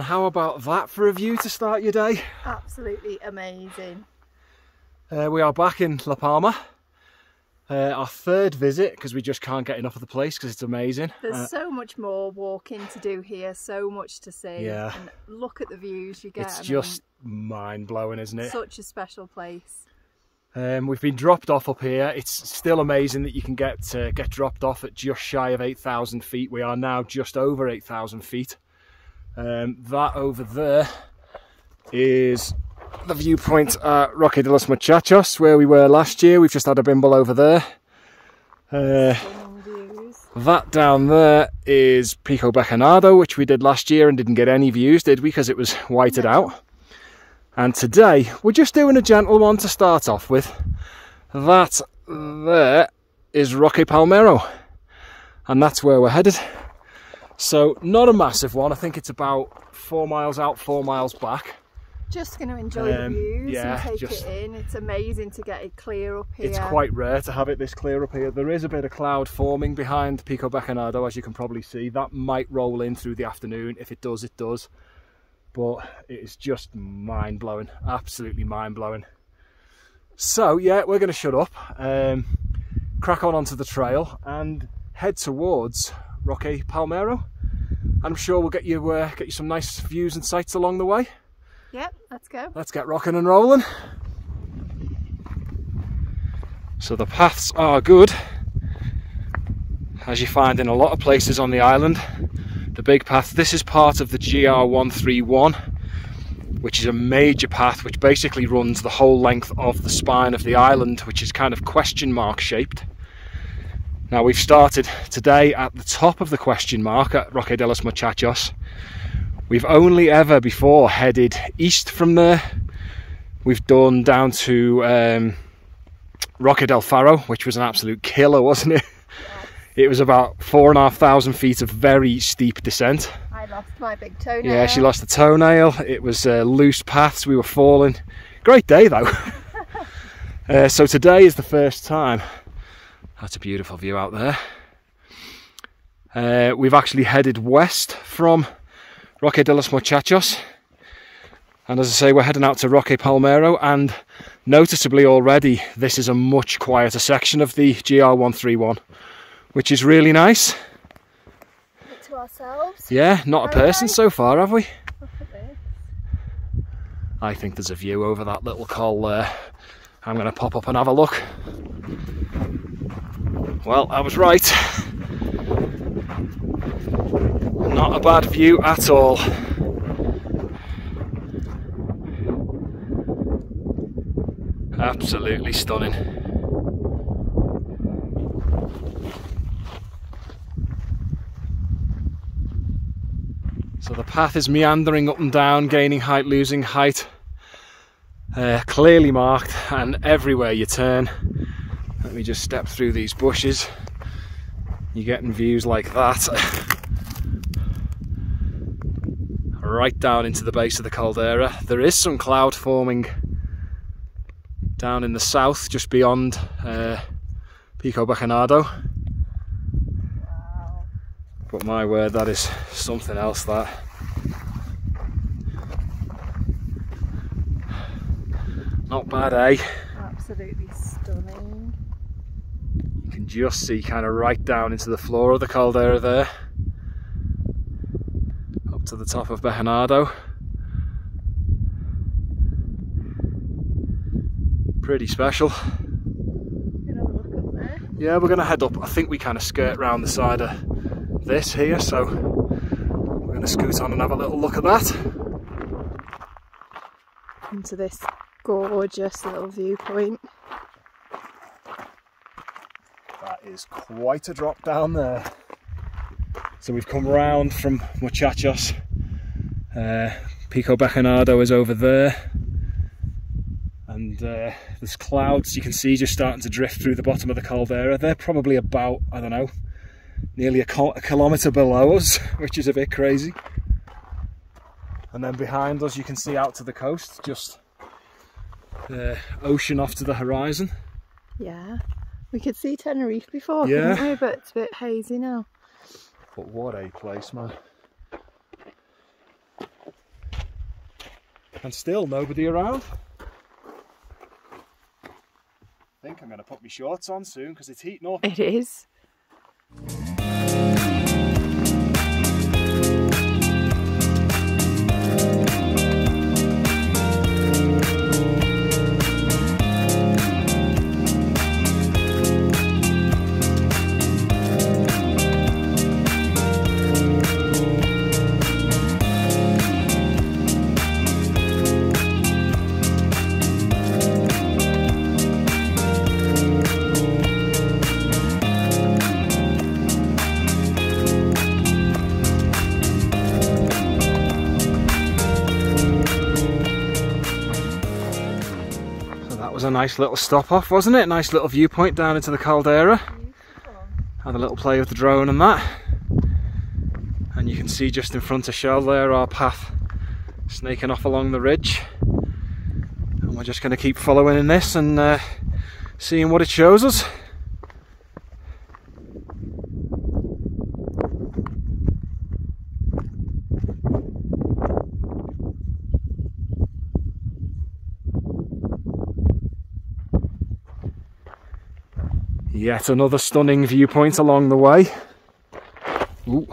And how about that for a view to start your day? Absolutely amazing. Uh, we are back in La Palma. Uh, our third visit because we just can't get enough of the place because it's amazing. There's Uh, so much more walking to do here, so much to see. Yeah. And look at the views you get. it's I mean, just mind blowing, isn't it? such a special place. Um, we've been dropped off up here. It's still amazing that you can get uh, get dropped off at just shy of 8,000 feet. We are now just over 8,000 feet. Um, that over there is the viewpoint at Roque de los Muchachos, where we were last year. We've just had a bimble over there. Uh, that down there is Pico Bejenado, which we did last year and didn't get any views, did we? Because it was whited out. And today we're just doing a gentle one to start off with. That there is Roque Palmero, and that's where we're headed. So, not a massive one. I think it's about four miles out, four miles back. Just going to enjoy Um, the views yeah, and take just- it in. It's amazing to get it clear up here. It's quite rare to have it this clear up here. There is a bit of cloud forming behind Pico Bejenado, as you can probably see. That might roll in through the afternoon. If it does, it does. But it is just mind blowing, absolutely mind blowing. So, yeah, we're going to shut up, um, crack on onto the trail, and head towards Roque Palmero. I'm sure we'll get you uh, get you some nice views and sights along the way. Yep, let's go. Let's get rocking and rolling. So the paths are good, as you find in a lot of places on the island. The big path, this is part of the GR131, which is a major path which basically runs the whole length of the spine of the island, which is kind of question mark shaped. Now we've started today at the top of the question mark at Roque de los Muchachos. We've only ever before headed east from there. We've done down to um, Roque del Faro, which was an absolute killer, wasn't it? It was about four and a half thousand feet of very steep descent. I lost my big toenail. Yeah, she lost a toenail. It was uh, loose paths. We were falling. Great day though. uh, so today is the first time. That's a beautiful view out there. Uh, we've actually headed west from Roque de los Muchachos. And as I say, we're heading out to Roque Palmero, and noticeably already, this is a much quieter section of the GR131, which is really nice. to ourselves. Yeah, not a person so far, have we? Look at this. I think there's a view over that little col there. I'm going to pop up and have a look. Well, I was right. Not a bad view at all. Absolutely stunning. So the path is meandering up and down, gaining height, losing height. Uh, clearly marked, and everywhere you turn. Let me just step through these bushes. You're getting views like that. right down into the base of the caldera. There is some cloud forming down in the south, just beyond uh, Pico Bejenado. But my word, that is something else. That not bad, eh? Absolutely stunning. Just see kind of right down into the floor of the caldera there, up to the top of Bejenado. Pretty special. Gonna. Yeah, we're going to head up. I think we kind of skirt round the side of this here, so we're going to scoot on and have a little look at that. Into this gorgeous little viewpoint. Is quite a drop down there. So we've come round from Muchachos. Uh, Pico Bejenado is over there. And uh, there's clouds you can see just starting to drift through the bottom of the caldera. They're probably about, I don't know, nearly a, a kilometre below us, which is a bit crazy. And then behind us you can see out to the coast, just the ocean off to the horizon. Yeah. We could see Tenerife before, yeah. couldn't we? But it's a bit hazy now. But what a place, man. And still nobody around. I think I'm going to put my shorts on soon because it's heating up. It is. That was a nice little stop off, wasn't it? Nice little viewpoint down into the caldera. Had a little play with the drone and that. And you can see just in front of Shell there our path snaking off along the ridge. And we're just going to keep following in this and uh, seeing what it shows us. Yet another stunning viewpoint along the way. Ooh.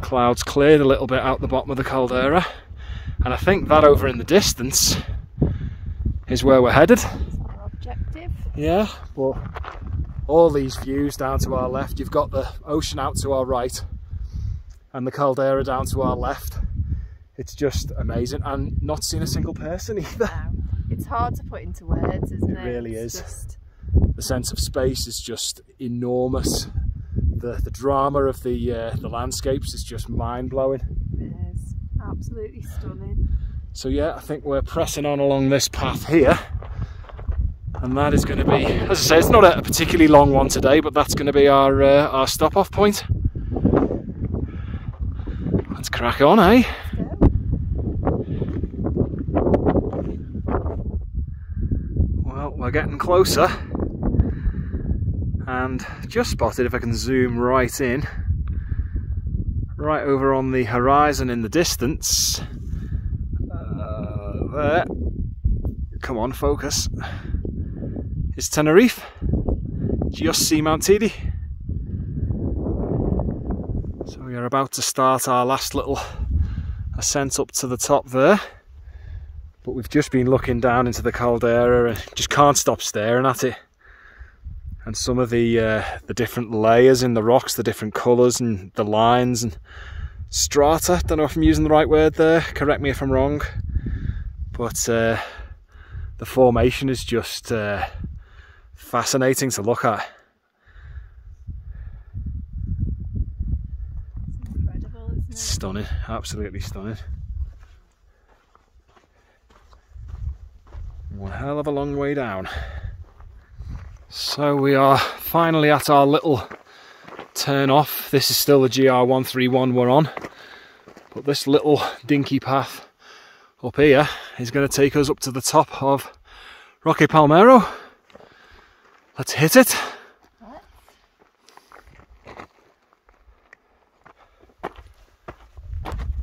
Clouds cleared a little bit out the bottom of the caldera, and I think that over in the distance is where we're headed. Our objective. Yeah, but all these views down to our left, you've got the ocean out to our right and the caldera down to our left. It's just amazing, and not seeing a single person either. Wow. It's hard to put into words, isn't it? It really It's is. Just, the sense of space is just enormous. The the drama of the uh, the landscapes is just mind blowing. it is absolutely stunning. So yeah, I think we're pressing on along this path here, and that is going to be, as I say, it's not a particularly long one today, but that's going to be our uh, our stop off point. Let's crack on, eh? Let's go. Well, we're getting closer. And just spotted, if I can zoom right in, right over on the horizon in the distance. Uh, there. Come on, focus. Is Tenerife. Just see Mount Teide. So we are about to start our last little ascent up to the top there but we've just been looking down into the caldera and just can't stop staring at it. And some of the uh, the different layers in the rocks the different colors and the lines and strata don't know if i'm using the right word there correct me if i'm wrong but uh, the formation is just uh, fascinating to look at. It's incredible, isn't it? stunning absolutely stunning one hell of a long way down So we are finally at our little turn off. This is still the GR131 we're on, but this little dinky path up here is going to take us up to the top of Roque Palmero. Let's hit it.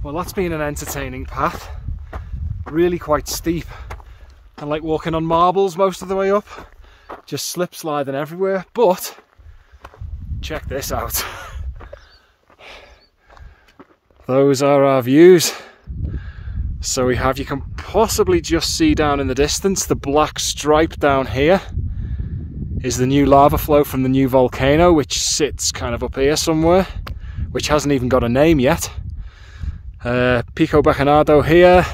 Well, that's been an entertaining path. Really quite steep and like walking on marbles most of the way up just slip sliding everywhere. But check this out. Those are our views. So we have, you can possibly just see down in the distance, the black stripe down here is the new lava flow from the new volcano, which sits kind of up here somewhere, which hasn't even got a name yet. Uh, Pico Bejenado here,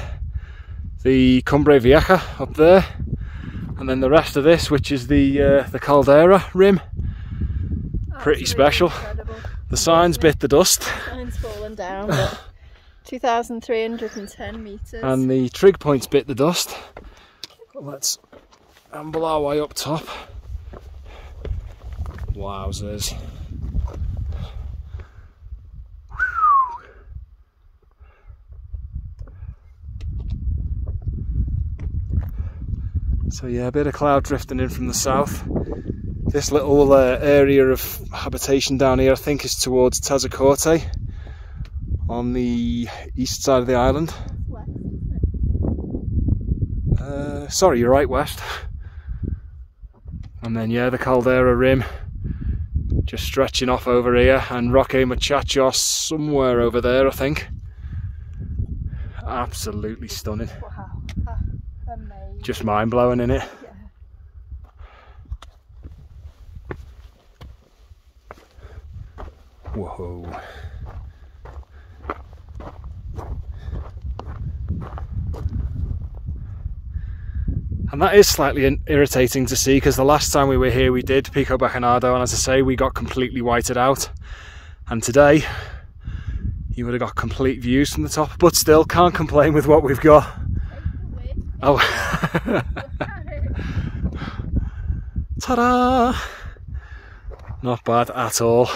the Cumbre Vieja up there, and then the rest of this, which is the uh, the caldera rim. Pretty Absolutely special. Incredible. The signs bit the dust, Sign's fallen down, but 2,310 metres. and the trig points bit the dust. Let's amble our way up top. Wowzers. So yeah, a bit of cloud drifting in from the south. This little uh, area of habitation down here, I think, is towards Tazacorte, on the east side of the island. West, Uh, sorry, you're right, west. And then, yeah, the Caldera Rim just stretching off over here, and Roque Muchachos somewhere over there, I think. Absolutely stunning. it? Wow. Ah, amazing. Just mind blowing in it. Yeah. Whoa. And that is slightly irritating to see because the last time we were here we did Pico Bejenado and as I say we got completely whited out. And today you would have got complete views from the top but still can't complain with what we've got. Oh. Ta-da! Not bad at all.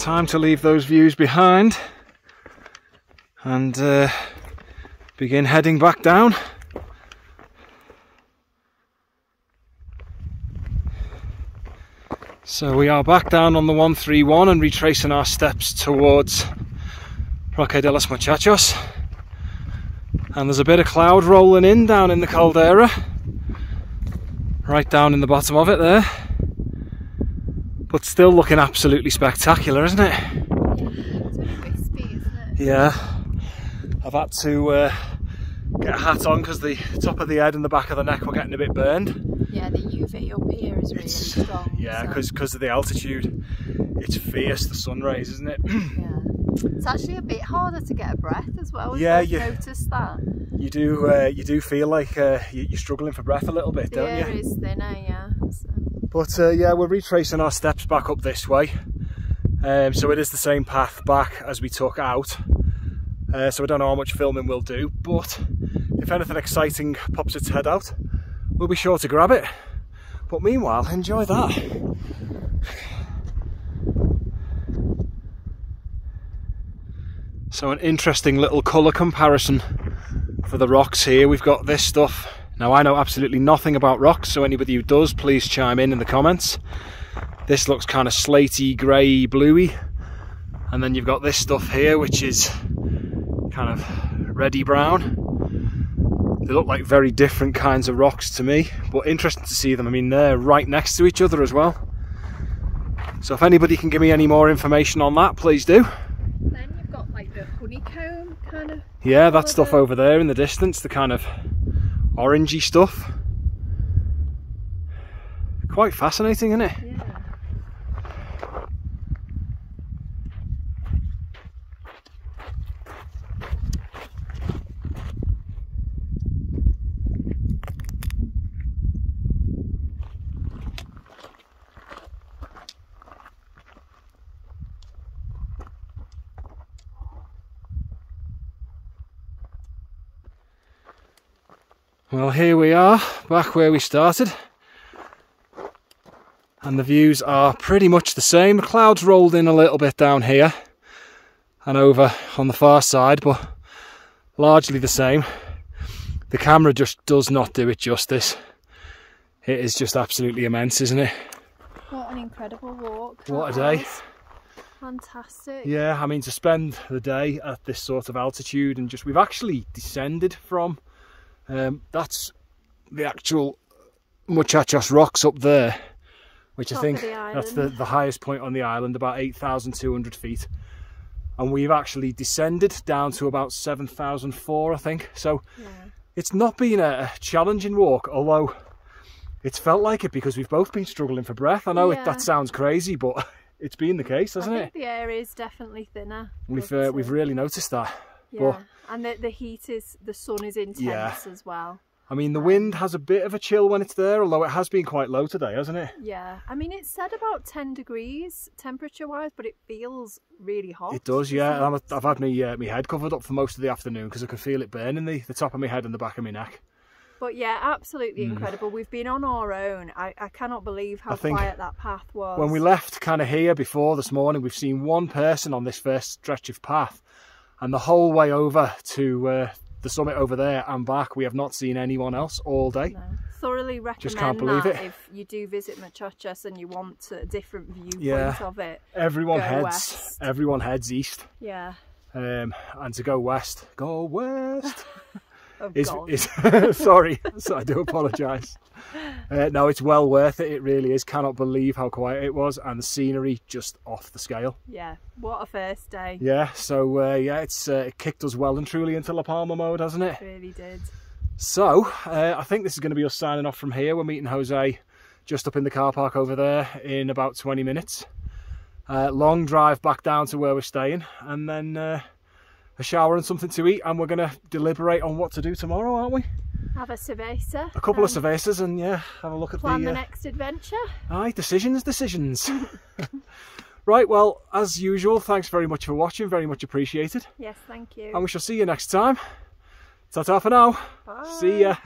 Time to leave those views behind and uh, begin heading back down. So we are back down on the 131 and retracing our steps towards Roque de los Muchachos. And there's a bit of cloud rolling in down in the caldera, right down in the bottom of it there but still looking absolutely spectacular, isn't it? It's a bit wispy, isn't it? Yeah. I've had to uh, get a hat on because the top of the head and the back of the neck were getting a bit burned. Yeah, the UV up here is really It's- strong. Yeah, so- because of the altitude. It's fierce, the sun rays, isn't it? yeah. It's actually a bit harder to get a breath as well. Yeah, you you- noticed that? you do uh, you do feel like uh, you- you're struggling for breath a little bit, The don't you? is thinner, yeah. But uh, yeah, we're retracing our steps back up this way. Um, so it is the same path back as we took out. Uh, so I don't know how much filming we'll do, but if anything exciting pops its head out, we'll be sure to grab it. But meanwhile, enjoy that. So an interesting little colour comparison for the rocks here. We've got this stuff. Now I know absolutely nothing about rocks, so anybody who does, please chime in in the comments. This looks kind of slaty, grey, bluey. And then you've got this stuff here, which is kind of reddy brown. They look like very different kinds of rocks to me, but interesting to see them. I mean, they're right next to each other as well. So if anybody can give me any more information on that, please do. then you've got like the honeycomb kind of. Yeah, that stuff over there in the distance, the kind of orangey stuff. Quite fascinating, isn't it? Yeah. Well, here we are, back where we started. And the views are pretty much the same. The clouds rolled in a little bit down here and over on the far side, but largely the same. The camera just does not do it justice. It is just absolutely immense, isn't it? What an incredible walk. What a day. Fantastic. Yeah, I mean to spend the day at this sort of altitude and just we've actually descended from um, that's the actual Muchachos rocks up there, which I think the that's the, the highest point on the island, about 8,200 feet. And we've actually descended down to about 7,004, I think. So Yeah. it's not been a, challenging walk, although it's felt like it because we've both been struggling for breath. I know it, that sounds crazy, but it's been the case, hasn't it? the air is definitely thinner. We've uh, we've really noticed that. yeah, but- and the the heat is the sun is intense Yeah. as well. I mean, the wind has a bit of a chill when it's there, although it has been quite low today, hasn't it? Yeah, I mean it's said about ten degrees temperature wise, but it feels really hot. It does, yeah. I've had my uh, my head covered up for most of the afternoon because I can feel it burning the, the top of my head and the back of my neck. But yeah, absolutely incredible. We've been on our own. I, I cannot believe how Mm. Quiet that path was. When we left kind of here before this morning, we've seen one person on this first stretch of path, and the whole way over to uh, the summit over there and back, we have not seen anyone else all day. No. Thoroughly recommend Just can't believe that it. if you do visit Muchachos and you want a different viewpoint Yeah. of it. Everyone heads, west. everyone heads east, Yeah. um, and to go west, go west. Is, is sorry, so I do apologise. Uh, no, it's well worth it. It really is. Cannot believe how quiet it was, and the scenery just off the scale. Yeah. What a first day. Yeah, so uh, yeah, it's uh, it kicked us well and truly into La Palma mode, hasn't it? Really did. So uh, I think this is going to be us signing off from here. We're meeting Jose just up in the car park over there in about 20 minutes. Uh, long drive back down to where we're staying, and then uh, a shower and something to eat, and we're going to deliberate on what to do tomorrow, aren't we? Have a cerveza. A couple of um, cervezas, and yeah, have a look at Plan the. the uh, next adventure. Aye, decisions, decisions. right, well, as usual, thanks very much for watching, very much appreciated. Yes, thank you. And we shall see you next time. Ta ta for now. Bye. See ya.